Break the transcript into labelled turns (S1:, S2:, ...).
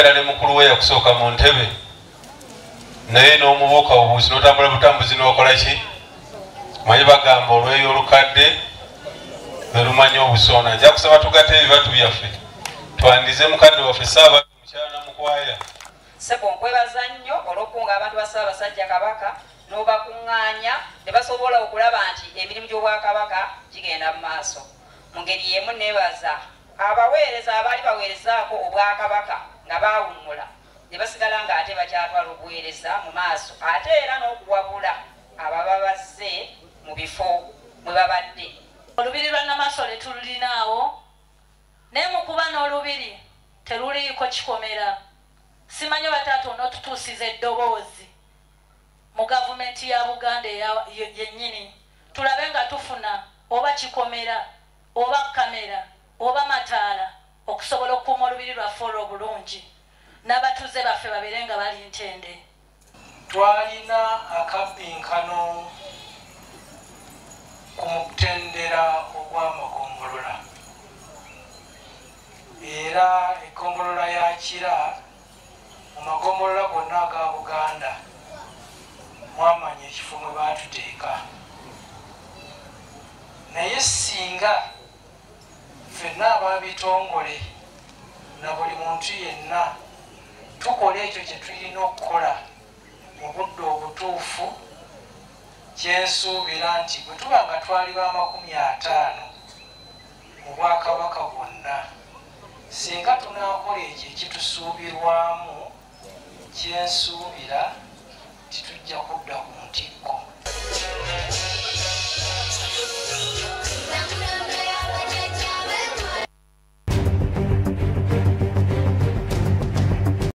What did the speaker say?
S1: okubeera ne mukulu we yakusooka mu ntebe. Naye n'omubuuka obuuzi n'otambula butambuzi n'okola ki? Manyi bagamba olweyo olukadde lwelumanya obusoona. Nja kusaba tugate ebibatu byaffe. Twandize mukadde waffe saaba mukyala namukwaya
S2: sebo nkwebaza nnyo olw'okunga abantu ba ssaabasajja kabaka n'obakuŋŋaanya ne basobola okulaba nti emirimu gy'obwakabaka gigenda mu maaso. Mu ngeri yemu neebaza abaweereza abaali baweerezaako obwakabaka nga baawummula ne basigala nga ate bakyatwala obuweereza mu maaso ate era n'okuwabula ababa bazze mu bifo mwe babadde.
S3: Olubiri lwa namasole tululinaawo naye mu kuba n'olubiri teruliiko kikomera. Simanyi bataata onootutuusiza eddoboozi mu gavumenti ya buganda yennyini. Tulabe nga tufuna oba kikomera oba kamera oba mataala okusobola okukuuma olubiri lwaffe olw'obulungi n'abatuze baffe babeere nga bali ntende.
S4: Twalina akabbinkano ku mutendera ogw'amagombolola era egombolola ya kira mu magombolola gonna aga buganda mwamanya ekifo mwe batuteeka naye singa ffenna ababitongole na buli muntu yenna tukola ekyo kye tulina okukola mu budde obutuufu kyensuubira nti bwe tuba nga twali ba makumi ataano mu bwakabaka bwonna singa tunakola ekyo ekitusuubirwamu kyensuubira titujja kudda ku ntikko